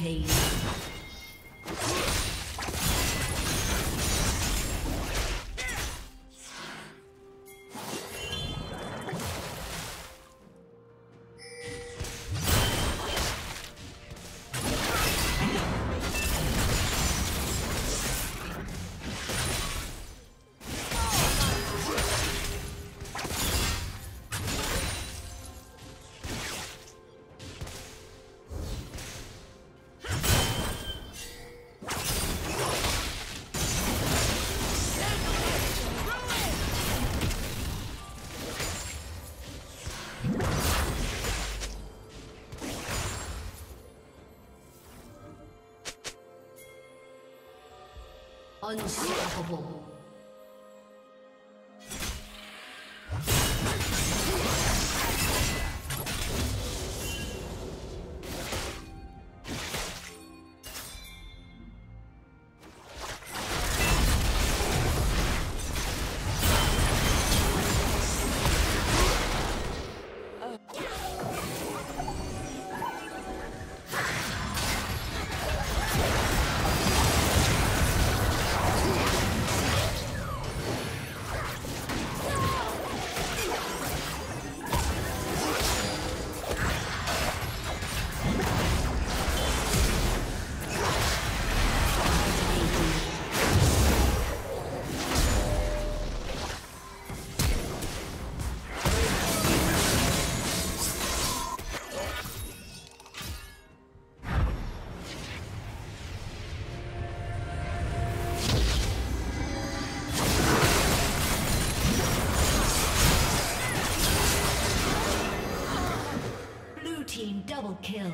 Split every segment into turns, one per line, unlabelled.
Rampage. 你死也不。Kill.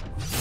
you